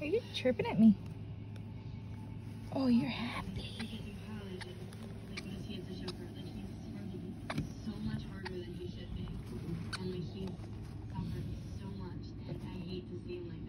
Are you chirping at me? Oh, you're happy.